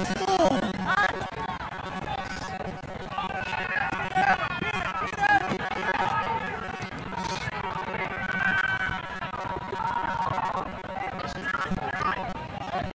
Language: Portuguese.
Não! Ah!